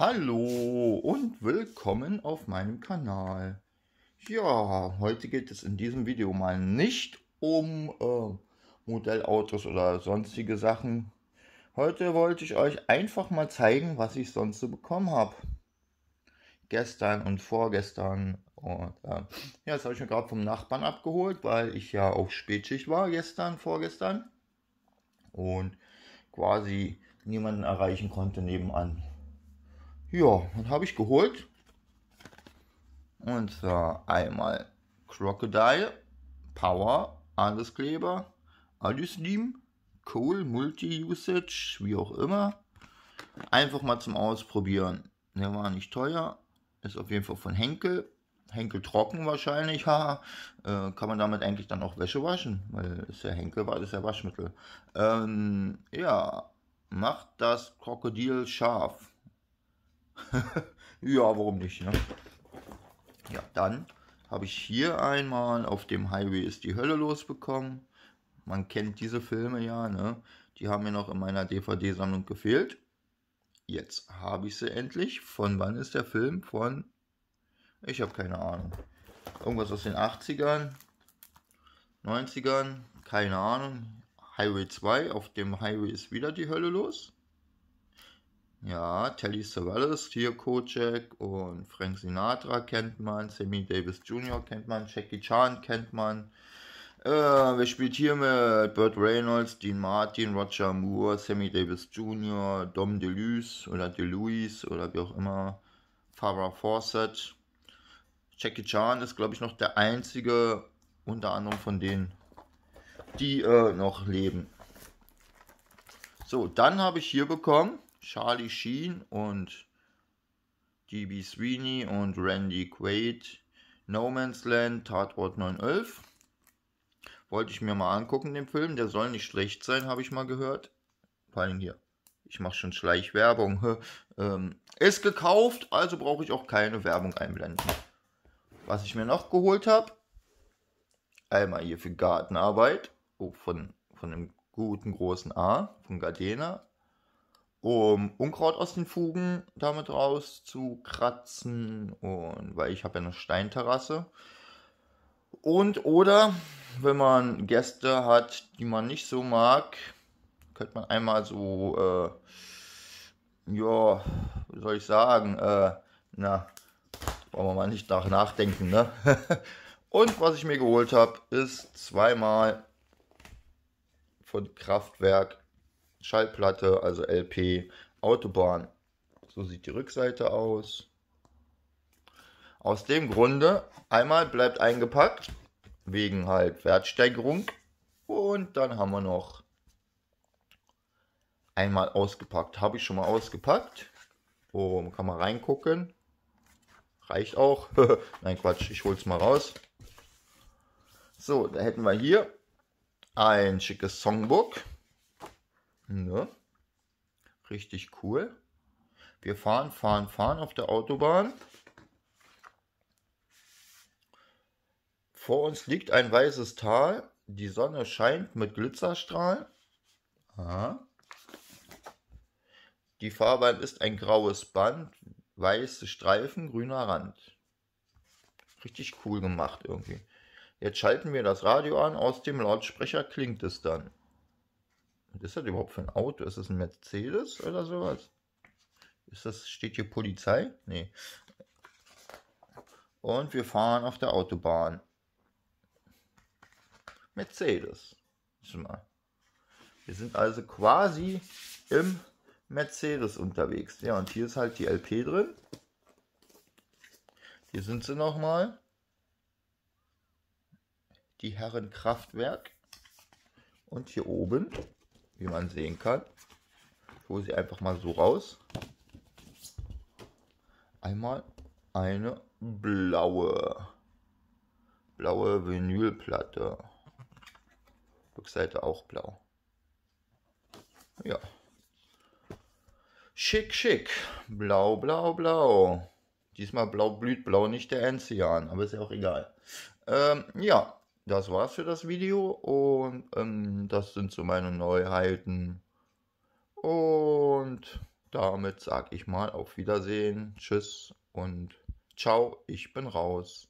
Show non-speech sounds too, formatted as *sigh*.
Hallo und willkommen auf meinem Kanal. Ja, heute geht es in diesem Video mal nicht um äh, Modellautos oder sonstige Sachen. Heute wollte ich euch einfach mal zeigen, was ich sonst so bekommen habe. Gestern und vorgestern. Und äh, ja, das habe ich mir gerade vom Nachbarn abgeholt, weil ich ja auf Spätschicht war gestern, vorgestern. Und quasi niemanden erreichen konnte nebenan. Ja, dann habe ich geholt. Und zwar einmal Crocodile, Power, Alles-Kleber, Aluslim, Cool, Multi-Usage, wie auch immer. Einfach mal zum Ausprobieren. Der war nicht teuer. Ist auf jeden Fall von Henkel. Henkel trocken wahrscheinlich, *laughs* haha. Äh, kann man damit eigentlich dann auch Wäsche waschen, weil ist ja Henkel war, das ja Waschmittel. Ähm, ja, macht das Krokodil scharf. *laughs* ja, warum nicht, ne? Ja, dann habe ich hier einmal auf dem Highway ist die Hölle losbekommen. Man kennt diese Filme ja, ne? Die haben mir noch in meiner DVD-Sammlung gefehlt. Jetzt habe ich sie endlich. Von wann ist der Film? Von. Ich habe keine Ahnung. Irgendwas aus den 80ern, 90ern, keine Ahnung. Highway 2, auf dem Highway ist wieder die Hölle los. Ja, Telly Savalas, hier Kojak und Frank Sinatra kennt man, Sammy Davis Jr. kennt man, Jackie Chan kennt man. Äh, wer spielt hier mit Burt Reynolds, Dean Martin, Roger Moore, Sammy Davis Jr., Dom DeLuise oder DeLuise oder wie auch immer, Farrah Fawcett. Jackie Chan ist, glaube ich, noch der einzige, unter anderem von denen, die äh, noch leben. So, dann habe ich hier bekommen Charlie Sheen und DB Sweeney und Randy Quaid. No Man's Land, Tatort 911. Wollte ich mir mal angucken, den Film. Der soll nicht schlecht sein, habe ich mal gehört. Vor allem hier. Ich mache schon Schleichwerbung. *laughs* ähm, ist gekauft, also brauche ich auch keine Werbung einblenden. Was ich mir noch geholt habe. Einmal hier für Gartenarbeit. Oh, von, von einem guten großen A. Von Gardena um Unkraut aus den Fugen damit raus zu kratzen und weil ich habe ja eine Steinterrasse. Und oder wenn man Gäste hat, die man nicht so mag, könnte man einmal so, äh, ja, wie soll ich sagen, äh, na, wollen wir mal nicht nach nachdenken, ne? *laughs* Und was ich mir geholt habe, ist zweimal von Kraftwerk Schallplatte, also LP, Autobahn. So sieht die Rückseite aus. Aus dem Grunde, einmal bleibt eingepackt, wegen halt Wertsteigerung. Und dann haben wir noch einmal ausgepackt. Habe ich schon mal ausgepackt. Oh, kann man reingucken. Reicht auch. *laughs* Nein, Quatsch, ich hol's mal raus. So, da hätten wir hier ein schickes Songbook. Ne? Richtig cool. Wir fahren, fahren, fahren auf der Autobahn. Vor uns liegt ein weißes Tal. Die Sonne scheint mit Glitzerstrahlen. Die Fahrbahn ist ein graues Band, weiße Streifen, grüner Rand. Richtig cool gemacht irgendwie. Jetzt schalten wir das Radio an, aus dem Lautsprecher klingt es dann. Was ist das überhaupt für ein Auto? Ist das ein Mercedes oder sowas? Ist das, steht hier Polizei? Nee. Und wir fahren auf der Autobahn. Mercedes. Mal. Wir sind also quasi im Mercedes unterwegs. Ja, und hier ist halt die LP drin. Hier sind sie nochmal. Die Herren Kraftwerk. Und hier oben wie man sehen kann. Ich hole sie einfach mal so raus. Einmal eine blaue, blaue Vinylplatte. Rückseite auch blau. Ja. Schick, schick. Blau, blau, blau. Diesmal blau blüht blau, nicht der Enzian, aber ist ja auch egal. Ähm, ja, das war's für das Video und ähm, das sind so meine Neuheiten. Und damit sage ich mal auf Wiedersehen, tschüss und ciao, ich bin raus.